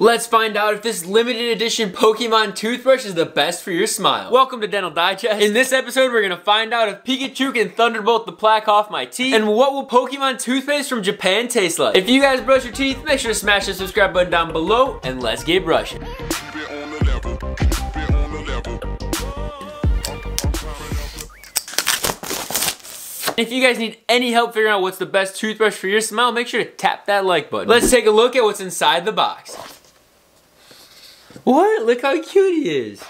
Let's find out if this limited edition Pokemon toothbrush is the best for your smile. Welcome to Dental Digest. In this episode, we're gonna find out if Pikachu can Thunderbolt the plaque off my teeth, and what will Pokemon toothpaste from Japan taste like. If you guys brush your teeth, make sure to smash the subscribe button down below, and let's get brushing. If you guys need any help figuring out what's the best toothbrush for your smile, make sure to tap that like button. Let's take a look at what's inside the box. What? Look how cute he is.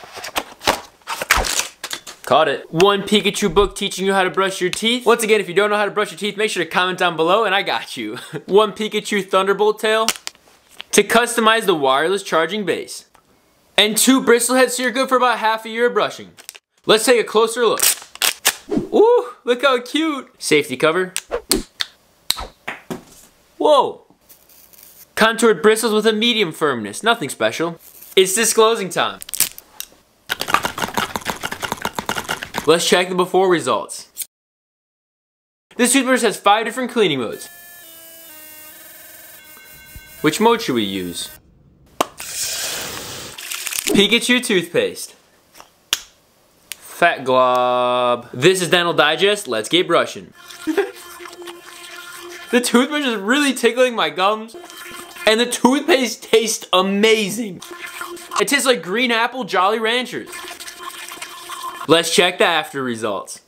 Caught it. One Pikachu book teaching you how to brush your teeth. Once again, if you don't know how to brush your teeth, make sure to comment down below and I got you. One Pikachu Thunderbolt tail to customize the wireless charging base. And two bristle heads so you're good for about half a year of brushing. Let's take a closer look. Ooh, look how cute. Safety cover. Whoa. Contoured bristles with a medium firmness, nothing special. It's disclosing time. Let's check the before results. This toothbrush has five different cleaning modes. Which mode should we use? Pikachu toothpaste. Fat glob. This is Dental Digest, let's get brushing. the toothbrush is really tickling my gums. And the toothpaste tastes amazing. It tastes like green apple Jolly Ranchers. Let's check the after results.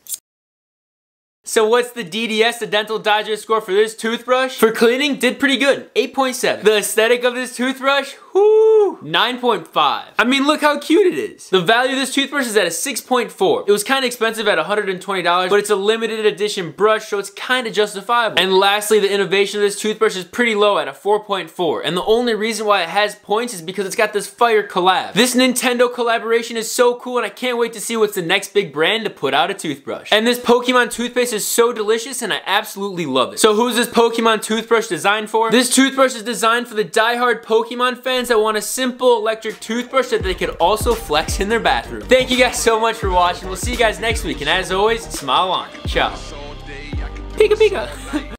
So what's the DDS, the Dental Digest score for this toothbrush? For cleaning, did pretty good, 8.7. The aesthetic of this toothbrush, whoo, 9.5. I mean, look how cute it is. The value of this toothbrush is at a 6.4. It was kind of expensive at $120, but it's a limited edition brush, so it's kind of justifiable. And lastly, the innovation of this toothbrush is pretty low at a 4.4. And the only reason why it has points is because it's got this fire collab. This Nintendo collaboration is so cool, and I can't wait to see what's the next big brand to put out a toothbrush. And this Pokemon toothpaste is is so delicious and I absolutely love it. So who's this Pokemon toothbrush designed for? This toothbrush is designed for the die-hard Pokemon fans that want a simple electric toothbrush that they could also flex in their bathroom. Thank you guys so much for watching. We'll see you guys next week. And as always, smile on. Ciao. Pika Pika.